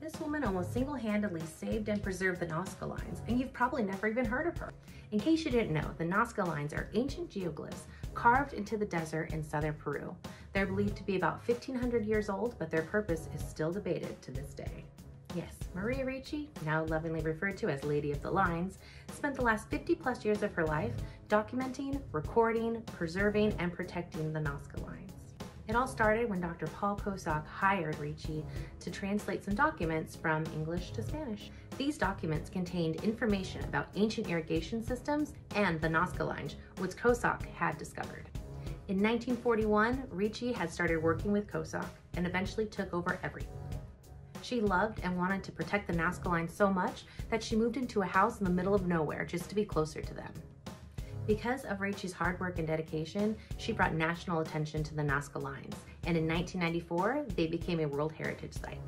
This woman almost single-handedly saved and preserved the Nazca lines, and you've probably never even heard of her. In case you didn't know, the Nazca lines are ancient geoglyphs carved into the desert in southern Peru. They're believed to be about 1500 years old, but their purpose is still debated to this day. Yes, Maria Reiche, now lovingly referred to as Lady of the Lines, spent the last 50 plus years of her life documenting, recording, preserving, and protecting the Nazca lines. It all started when Dr. Paul Kosok hired Reiche to translate some documents from English to Spanish. These documents contained information about ancient irrigation systems and the Nazca lines, which Kosok had discovered. In 1941, Reiche had started working with Kosok and eventually took over everything. She loved and wanted to protect the Nazca lines so much that she moved into a house in the middle of nowhere just to be closer to them. Because of Reiche's hard work and dedication, she brought national attention to the Nazca lines, and in 1994, they became a World Heritage Site.